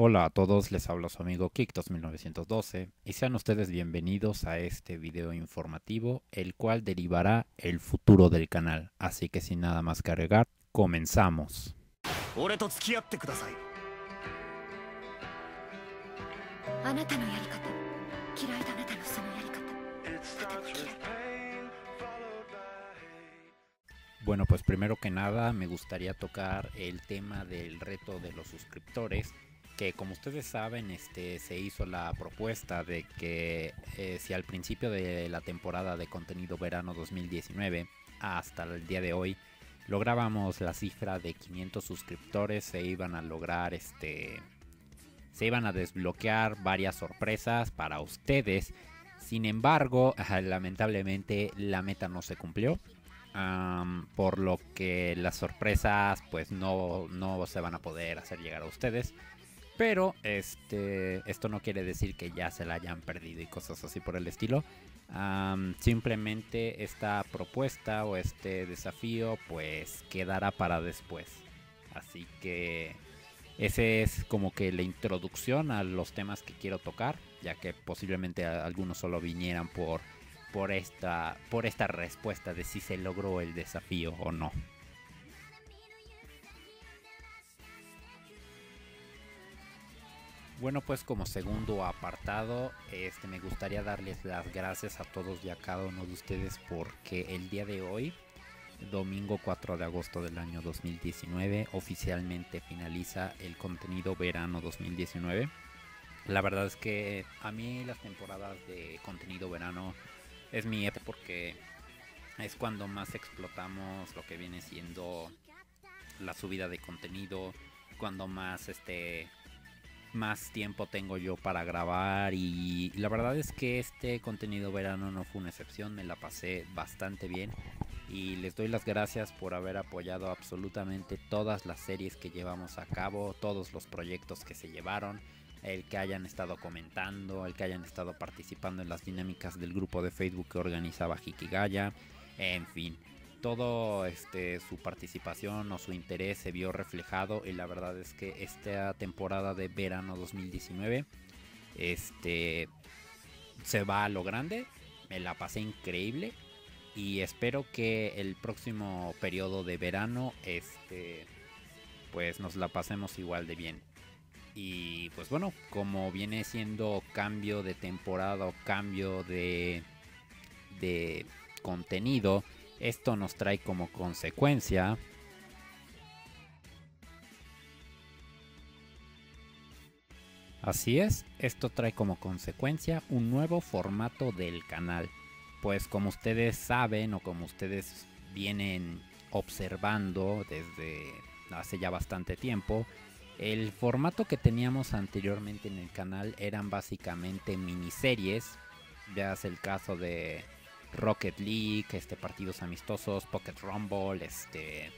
Hola a todos, les habla su amigo Kik2912 y sean ustedes bienvenidos a este video informativo el cual derivará el futuro del canal, así que sin nada más que agregar, comenzamos. Bueno, pues primero que nada me gustaría tocar el tema del reto de los suscriptores que como ustedes saben, este se hizo la propuesta de que eh, si al principio de la temporada de contenido verano 2019 hasta el día de hoy lográbamos la cifra de 500 suscriptores, se iban a lograr este se iban a desbloquear varias sorpresas para ustedes. Sin embargo, lamentablemente la meta no se cumplió. Um, por lo que las sorpresas pues no, no se van a poder hacer llegar a ustedes. Pero este, esto no quiere decir que ya se la hayan perdido y cosas así por el estilo. Simplemente esta propuesta o este desafío pues quedará para después. Así que ese es como que la introducción a los temas que quiero tocar, ya que posiblemente algunos solo vinieran por por esta, por esta respuesta de si se logró el desafío o no. Bueno, pues como segundo apartado, este me gustaría darles las gracias a todos y a cada uno de ustedes porque el día de hoy, domingo 4 de agosto del año 2019, oficialmente finaliza el contenido verano 2019. La verdad es que a mí las temporadas de contenido verano es mi época porque es cuando más explotamos lo que viene siendo la subida de contenido, cuando más este más tiempo tengo yo para grabar y la verdad es que este contenido verano no fue una excepción, me la pasé bastante bien y les doy las gracias por haber apoyado absolutamente todas las series que llevamos a cabo, todos los proyectos que se llevaron el que hayan estado comentando, el que hayan estado participando en las dinámicas del grupo de Facebook que organizaba Hikigaya, en fin, todo este su participación o su interés se vio reflejado y la verdad es que esta temporada de verano 2019 este se va a lo grande, me la pasé increíble y espero que el próximo periodo de verano este pues nos la pasemos igual de bien. Y pues bueno, como viene siendo cambio de temporada o cambio de, de contenido, esto nos trae como consecuencia Así es, esto trae como consecuencia un nuevo formato del canal. Pues como ustedes saben o como ustedes vienen observando desde hace ya bastante tiempo, el formato que teníamos anteriormente en el canal eran básicamente miniseries. Es el caso de Rocket League, este, partidos amistosos, Pocket Rumble, este,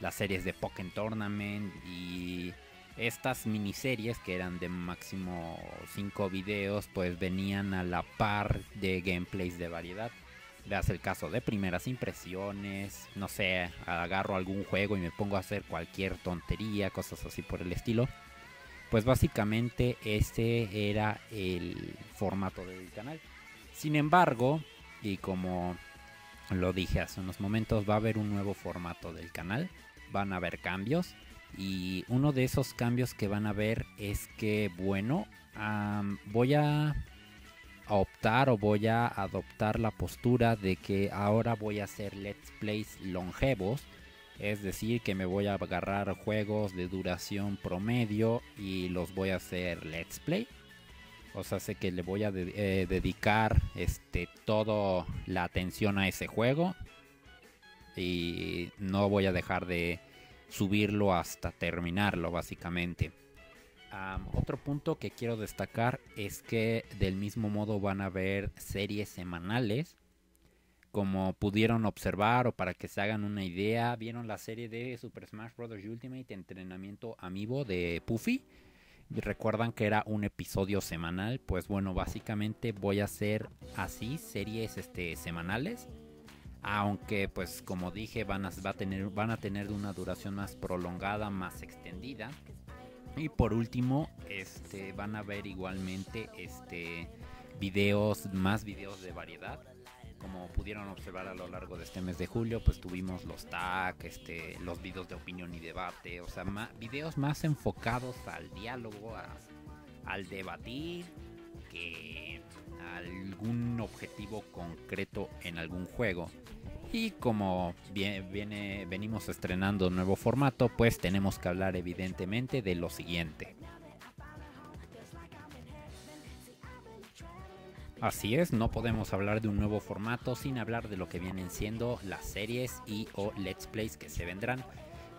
las series de Pokémon Tournament y estas miniseries que eran de máximo 5 videos pues venían a la par de gameplays de variedad veas el caso de primeras impresiones, no sé, agarro algún juego y me pongo a hacer cualquier tontería, cosas así por el estilo. Pues básicamente ese era el formato del canal. Sin embargo, y como lo dije hace unos momentos, va a haber un nuevo formato del canal. Van a haber cambios. Y uno de esos cambios que van a ver es que, bueno, voy a optar o voy a adoptar la postura de que ahora voy a hacer let's plays longevos. Es decir, que me voy a agarrar juegos de duración promedio y los voy a hacer let's play. O sea, sé que le voy a eh, dedicar este toda la atención a ese juego. Y no voy a dejar de subirlo hasta terminarlo, básicamente otro punto que quiero destacar es que del mismo modo van a haber series semanales. Como pudieron observar o para que se hagan una idea, vieron la serie de Super Smash Bros. Ultimate Entrenamiento Amiibo de Puffy. Y recuerdan que era un episodio semanal. Pues bueno, básicamente voy a hacer así series este, semanales. Aunque pues como dije van a, va a tener, van a tener una duración más prolongada, más extendida Y por último, este van a ver igualmente este videos, más videos de variedad. Como pudieron observar a lo largo de este mes de julio, pues tuvimos los tag, este, los videos de opinión y debate, o sea, videos más enfocados al diálogo, al debatir, que algún objetivo concreto en algún juego. Y como viene, venimos estrenando nuevo formato, pues tenemos que hablar evidentemente de lo siguiente. Así es, no podemos hablar de un nuevo formato sin hablar de lo que vienen siendo las series y o let's plays que se vendrán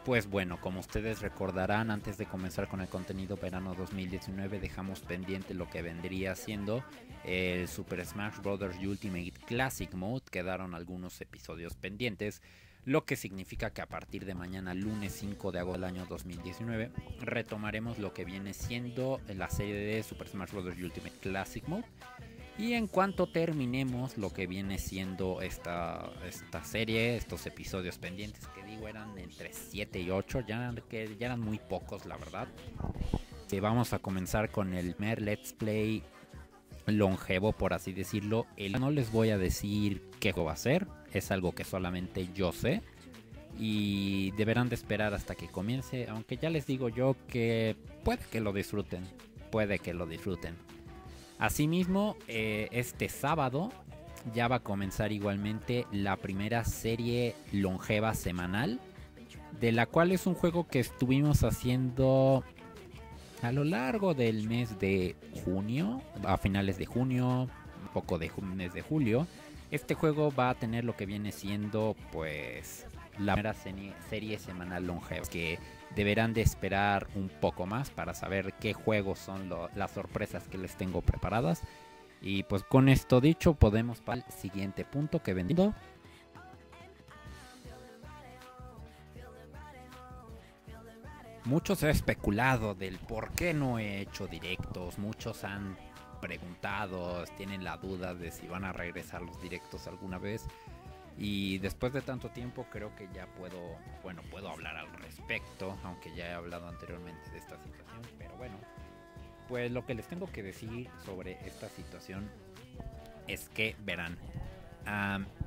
pues bueno, como ustedes recordarán, antes de comenzar con el contenido verano 2019 dejamos pendiente lo que vendría siendo el Super Smash Bros. Ultimate Classic Mode. Quedaron algunos episodios pendientes, lo que significa que a partir de mañana, lunes 5 de agosto del año 2019, retomaremos lo que viene siendo la serie de Super Smash Bros. Ultimate Classic Mode. Y en cuanto terminemos lo que viene siendo esta, esta serie, estos episodios pendientes que digo eran entre 7 y 8, ya, que ya eran muy pocos la verdad. Que vamos a comenzar con el mer Let's Play longevo por así decirlo. El, no les voy a decir qué va a ser, es algo que solamente yo sé. Y deberán de esperar hasta que comience, aunque ya les digo yo que puede que lo disfruten, puede que lo disfruten. Asimismo, eh, este sábado ya va a comenzar igualmente la primera serie longeva semanal, de la cual es un juego que estuvimos haciendo a lo largo del mes de junio, a finales de junio, un poco de mes de julio. Este juego va a tener lo que viene siendo pues la primera serie, semanal longeva que deberán de esperar un poco más para saber qué juegos son las sorpresas que les tengo preparadas. Y pues con esto dicho podemos para el siguiente punto que vendido. Muchos han especulado del por qué no he hecho directos, muchos han preguntado, tienen la duda de si van a regresar los directos alguna vez. Y después de tanto tiempo creo que ya puedo, bueno, puedo hablar al respecto, aunque ya he hablado anteriormente de esta situación, pero bueno, pues lo que les tengo que decir sobre esta situación es que verán,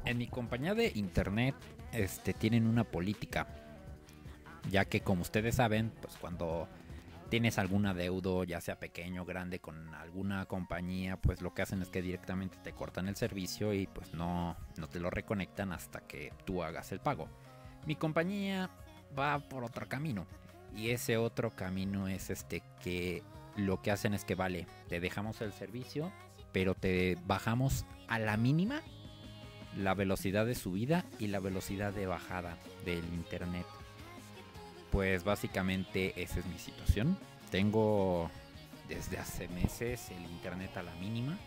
en mi compañía de internet este, tienen una política, ya que como ustedes saben, pues cuando tienes algún adeudo, ya sea pequeño o grande, con alguna compañía, pues lo que hacen es que directamente te cortan el servicio y pues no, no te lo reconectan hasta que tú hagas el pago. Mi compañía va por otro camino. Y ese otro camino es este que lo que hacen es que vale, te dejamos el servicio, pero te bajamos a la mínima la velocidad de subida y la velocidad de bajada del internet pues básicamente esa es mi situación. Tengo desde hace meses el internet a la mínima.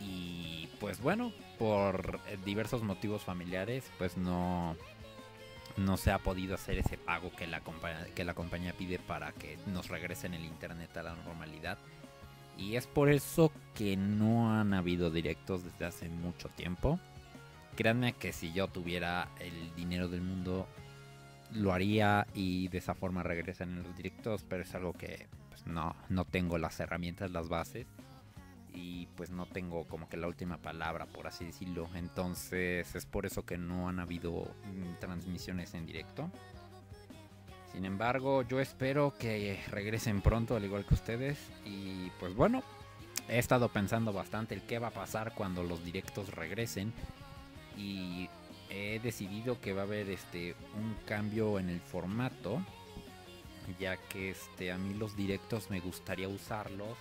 Y pues bueno, por diversos motivos familiares, pues no, no se ha podido hacer ese pago que la, que la compañía pide para que nos regresen el internet a la normalidad. Y es por eso que no han habido directos desde hace mucho tiempo. Créanme que si yo tuviera el dinero del mundo, lo haría y de esa forma regresan en los directos, pero es algo que pues, no, no tengo las herramientas, las bases y pues no tengo como que la última palabra, por así decirlo. Entonces es por eso que no han habido mm, transmisiones en directo. Sin embargo, yo espero que regresen pronto, al igual que ustedes. Y pues bueno, he estado pensando bastante el qué va a pasar cuando los directos regresen. Y he decidido que va a haber este un cambio en el formato ya que este a mí los directos me gustaría usarlos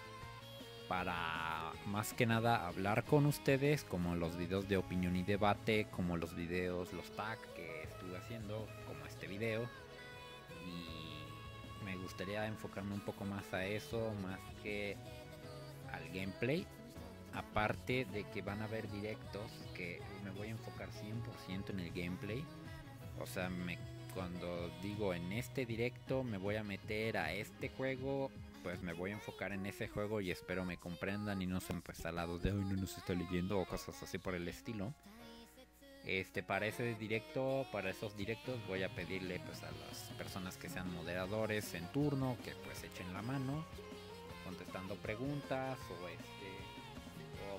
para más que nada hablar con ustedes como los videos de opinión y debate como los videos los tag que estuve haciendo como este video. Y me gustaría enfocarme un poco más a eso más que al gameplay aparte de que van a haber directos que me voy a enfocar 100% en el gameplay. O sea, me, cuando digo en este directo me voy a meter a este juego, pues me voy a enfocar en ese juego y espero me comprendan y no sean pues al de hoy no nos está leyendo o cosas así por el estilo. Este, para ese directo, para esos directos voy a pedirle pues a las personas que sean moderadores en turno que pues echen la mano contestando preguntas o este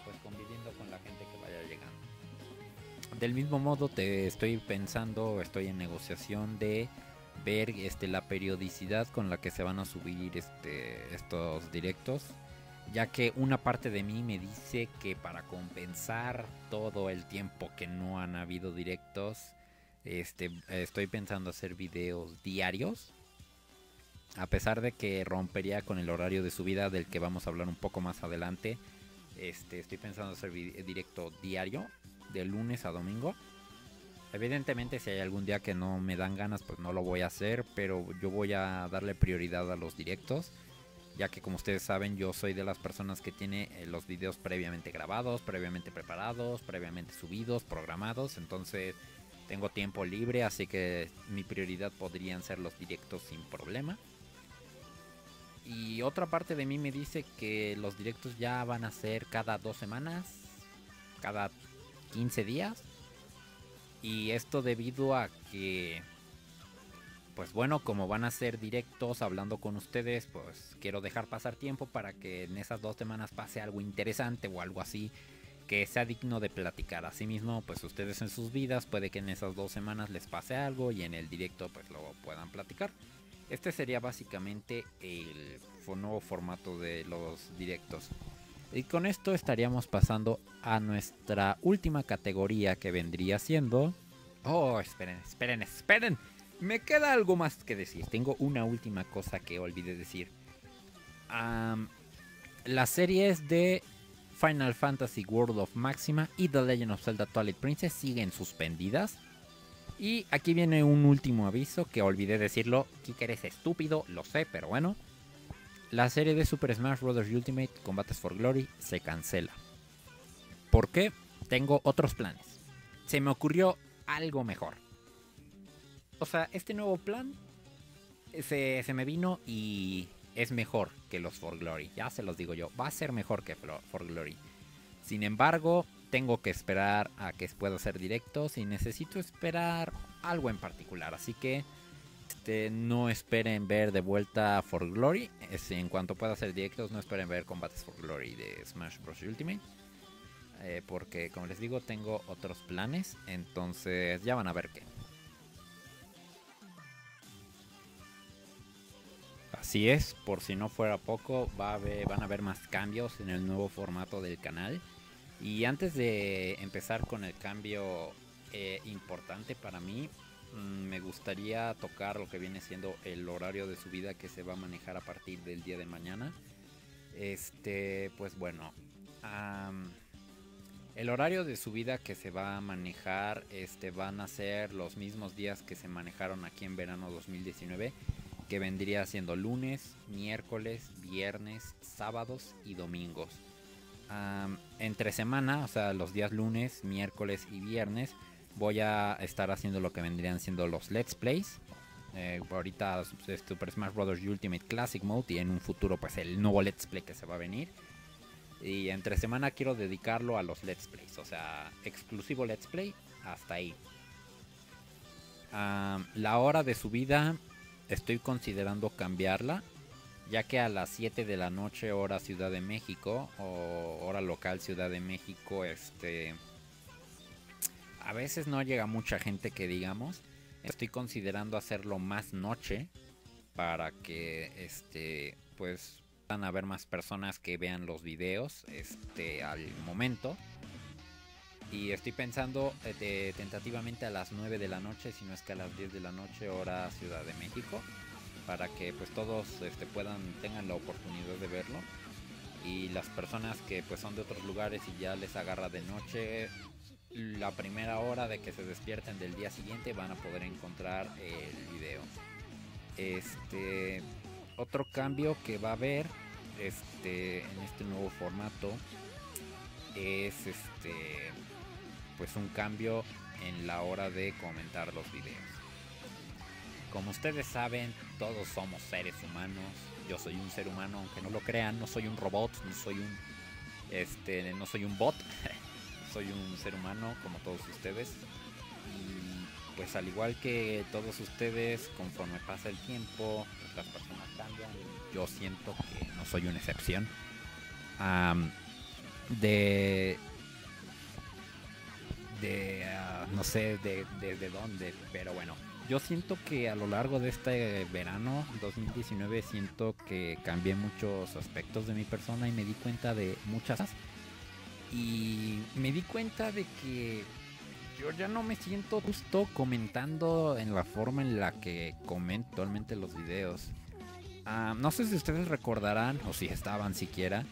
pues conviviendo con la gente que vaya llegando. Del mismo modo te estoy pensando, estoy en negociación de ver este la periodicidad con la que se van a subir este estos directos ya que una parte de mí me dice que para compensar todo el tiempo que no han habido directos, este, estoy pensando hacer videos diarios. A pesar de que rompería con el horario de subida del que vamos a hablar un poco más adelante, este, estoy pensando hacer directo diario, de lunes a domingo. Evidentemente si hay algún día que no me dan ganas, pues no lo voy a hacer, pero yo voy a darle prioridad a los directos ya que como ustedes saben yo soy de las personas que tiene eh, los videos previamente grabados, previamente preparados, previamente subidos, programados, entonces tengo tiempo libre, así que mi prioridad podrían ser los directos sin problema. Y otra parte de mí me dice que los directos ya van a ser cada dos semanas, cada 15 días. Y esto debido a que pues bueno, como van a ser directos hablando con ustedes, pues quiero dejar pasar tiempo para que en esas dos semanas pase algo interesante o algo así que sea digno de platicar. Asimismo, pues ustedes en sus vidas puede que en esas dos semanas les pase algo y en el directo pues lo puedan platicar. Este sería básicamente el nuevo formato de los directos. Y con esto estaríamos pasando a nuestra última categoría que vendría siendo... Oh, esperen, esperen, esperen. Me queda algo más que decir. Tengo una última cosa que olvidé decir. las series de Final Fantasy World of Maxima y The Legend of Zelda Twilight Princess siguen suspendidas. Y aquí viene un último aviso que olvidé decirlo. Kiker es estúpido, lo sé, pero bueno. La serie de Super Smash Bros. Ultimate Combates for Glory se cancela. ¿Por qué? Tengo otros planes. Se me ocurrió algo mejor. O sea, este nuevo plan se, me vino y es mejor que los For Glory. Ya se los digo yo, va a ser mejor que For Glory. Sin embargo, tengo que esperar a que pueda ser directos y necesito esperar algo en particular. Así que este, no esperen ver de vuelta For Glory. en cuanto pueda ser directos, no esperen ver combates For Glory de Smash Bros. Ultimate. Eh, porque como les digo, tengo otros planes. Entonces ya van a ver qué. Así es, por si no fuera poco, va a van a haber más cambios en el nuevo formato del canal. Y antes de empezar con el cambio eh, importante para mí, mm, me gustaría tocar lo que viene siendo el horario de subida que se va a manejar a partir del día de mañana. Este, pues bueno, el horario de subida que se va a manejar, este, van a ser los mismos días que se manejaron aquí en verano 2019 que vendría siendo lunes, miércoles, viernes, sábados y domingos. Entre semana, o sea, los días lunes, miércoles y viernes, voy a estar haciendo lo que vendrían siendo los Let's Plays. Eh, ahorita Super Smash Bros. Ultimate Classic Mode y en un futuro pues el nuevo Let's Play que se va a venir. Y entre semana quiero dedicarlo a los Let's Plays, o sea, exclusivo Let's Play hasta ahí. la hora de subida estoy considerando cambiarla, ya que a las 7 de la noche hora Ciudad de México o hora local Ciudad de México, este a veces no llega mucha gente que digamos. Estoy considerando hacerlo más noche para que este pues van a haber más personas que vean los videos este al momento. Y estoy pensando eh, tentativamente a las 9 de la noche, si no es que a las 10 de la noche, hora Ciudad de México, para que pues todos este, puedan, tengan la oportunidad de verlo. Y las personas que pues son de otros lugares y ya les agarra de noche, la primera hora de que se despierten del día siguiente van a poder encontrar el video. Este otro cambio que va a haber este en este nuevo formato es este pues un cambio en la hora de comentar los videos. Como ustedes saben, todos somos seres humanos. Yo soy un ser humano, aunque no lo crean, no soy un robot, no soy un este, no soy un bot. soy un ser humano como todos ustedes. Y pues al igual que todos ustedes, conforme pasa el tiempo, las personas cambian. Yo siento que no soy una excepción. de de ah, no sé de, de, dónde, pero bueno, yo siento que a lo largo de este verano 2019 siento que cambié muchos aspectos de mi persona y me di cuenta de muchas y me di cuenta de que yo ya no me siento justo comentando en la forma en la que comento actualmente los videos. Ah, no sé si ustedes recordarán o si estaban siquiera,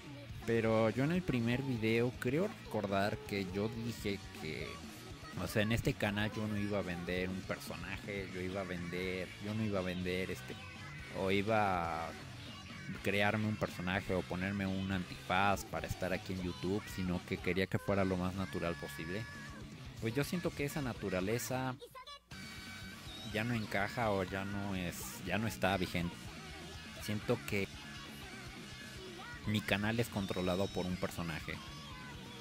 pero yo en el primer video creo recordar que yo dije que o sea, en este canal yo no iba a vender un personaje, yo iba a vender, yo no iba a vender este, o iba a crearme un personaje o ponerme un antifaz para estar aquí en YouTube, sino que quería que fuera lo más natural posible. Pues yo siento que esa naturaleza ya no encaja o ya no es, ya no está vigente. Siento que mi canal es controlado por un personaje.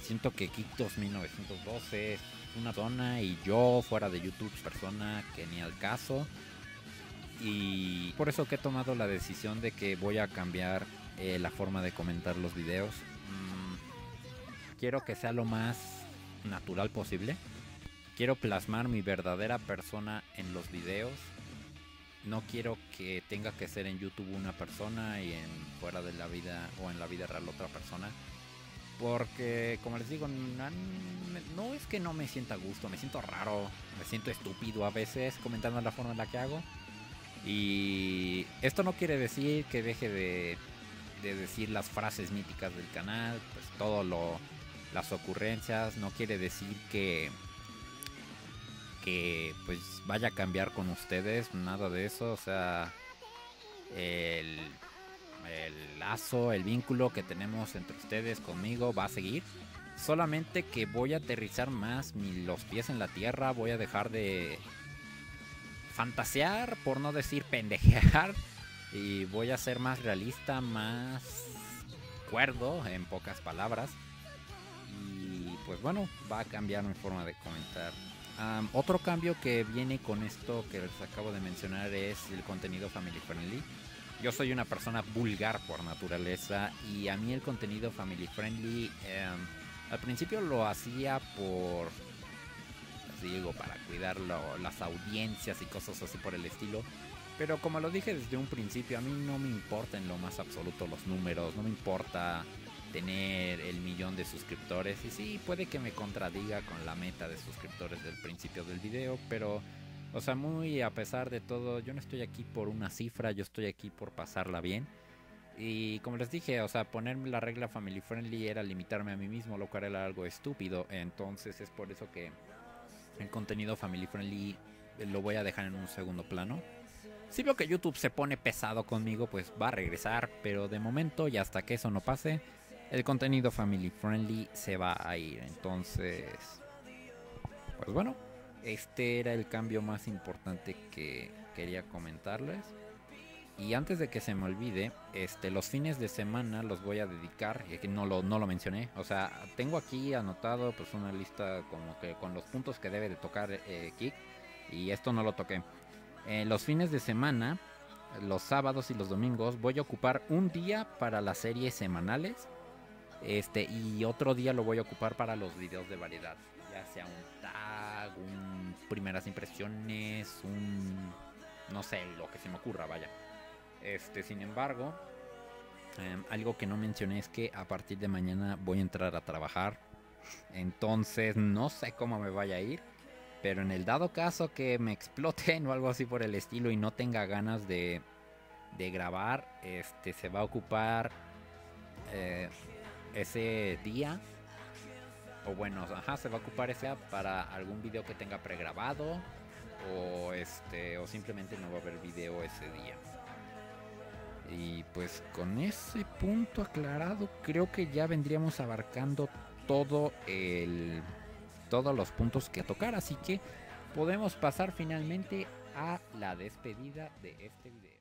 Siento que Kick 1912 una zona y yo fuera de YouTube persona que ni al caso. Y por eso que he tomado la decisión de que voy a cambiar eh, la forma de comentar los videos. Mm, quiero que sea lo más natural posible. Quiero plasmar mi verdadera persona en los videos. No quiero que tenga que ser en YouTube una persona y en fuera de la vida o en la vida real otra persona porque, como les digo, no, es que no me sienta gusto, me siento raro, me siento estúpido a veces comentando la forma en la que hago. Y esto no quiere decir que deje de, decir las frases míticas del canal, pues todo lo, las ocurrencias, no quiere decir que que pues vaya a cambiar con ustedes, nada de eso, o sea, el el lazo, el vínculo que tenemos entre ustedes conmigo va a seguir. Solamente que voy a aterrizar más los pies en la tierra, voy a dejar de fantasear, por no decir pendejear, y voy a ser más realista, más cuerdo, en pocas palabras. Y pues bueno, va a cambiar mi forma de comentar. otro cambio que viene con esto que les acabo de mencionar es el contenido family friendly yo soy una persona vulgar por naturaleza y a mí el contenido family friendly em, al principio lo hacía por digo para cuidar las audiencias y cosas así por el estilo pero como lo dije desde un principio a mí no me importa en lo más absoluto los números no me importa tener el millón de suscriptores y sí puede que me contradiga con la meta de suscriptores del principio del video pero o sea, muy a pesar de todo, yo no estoy aquí por una cifra, yo estoy aquí por pasarla bien. Y como les dije, o sea, ponerme la regla family friendly era limitarme a mí mismo, lo cual era algo estúpido. Entonces es por eso que el contenido family friendly lo voy a dejar en un segundo plano. Si veo que YouTube se pone pesado conmigo, pues va a regresar. Pero de momento y hasta que eso no pase, el contenido family friendly se va a ir. Entonces, pues bueno, este era el cambio más importante que quería comentarles. Y antes de que se me olvide, este, los fines de semana los voy a dedicar, que no lo, no lo mencioné. O sea, tengo aquí anotado pues una lista como que con los puntos que debe de tocar eh, Kik. Y esto no lo toqué. Eh, los fines de semana, los sábados y los domingos, voy a ocupar un día para las series semanales. Este, y otro día lo voy a ocupar para los videos de variedad. Ya sea un tag, un primeras impresiones, un no sé, lo que se me ocurra, vaya. Este, sin embargo, em, algo que no mencioné es que a partir de mañana voy a entrar a trabajar. Entonces, no sé cómo me vaya a ir. Pero en el dado caso que me exploten o algo así por el estilo y no tenga ganas de, de grabar, este se va a ocupar eh, ese día o bueno, ajá, se va a ocupar ese para algún video que tenga pregrabado o este o simplemente no va a haber video ese día. Y pues con ese punto aclarado, creo que ya vendríamos abarcando todo el todos los puntos que tocar, así que podemos pasar finalmente a la despedida de este video.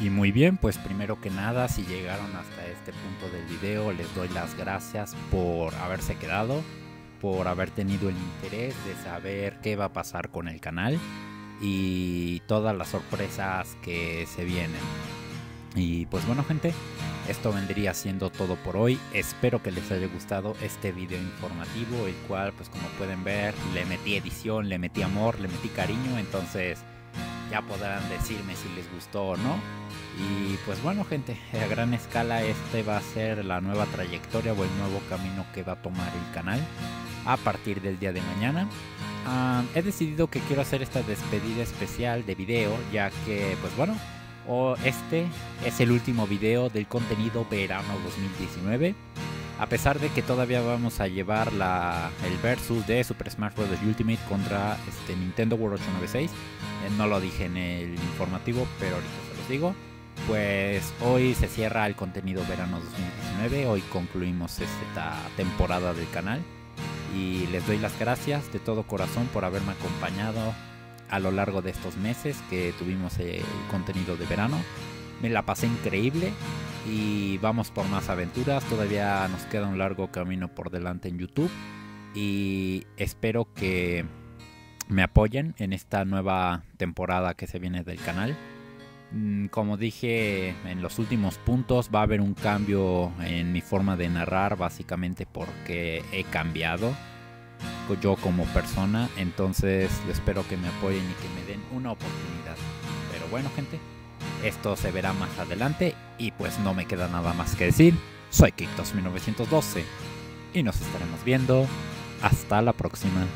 Y muy bien, pues primero que nada, si llegaron hasta este punto del video, les doy las gracias por haberse quedado, por haber tenido el interés de saber qué va a pasar con el canal y todas las sorpresas que se vienen. Y pues bueno gente, esto vendría siendo todo por hoy. Espero que les haya gustado este video informativo, el cual pues como pueden ver le metí edición, le metí amor, le metí cariño, entonces ya podrán decirme si les gustó o no. Y pues bueno gente, a gran escala este va a ser la nueva trayectoria o el nuevo camino que va a tomar el canal a partir del día de mañana. he decidido que quiero hacer esta despedida especial de video ya que pues bueno, este es el último video del contenido verano 2019. A pesar de que todavía vamos a llevar la, el versus de Super Smash Bros. Ultimate contra este, Nintendo World 896. Eh, no lo dije en el informativo, pero ahorita se los digo. Pues hoy se cierra el contenido verano 2019. Hoy concluimos esta temporada del canal. Y les doy las gracias de todo corazón por haberme acompañado a lo largo de estos meses que tuvimos el contenido de verano. Me la pasé increíble y vamos por más aventuras. Todavía nos queda un largo camino por delante en YouTube y espero que me apoyen en esta nueva temporada que se viene del canal. Mm, como dije en los últimos puntos, va a haber un cambio en mi forma de narrar, básicamente porque he cambiado yo como persona. Entonces espero que me apoyen y que me den una oportunidad. Pero bueno, gente, esto se verá más adelante y pues no me queda nada más que decir. Soy Kiktos1912 y nos estaremos viendo. Hasta la próxima.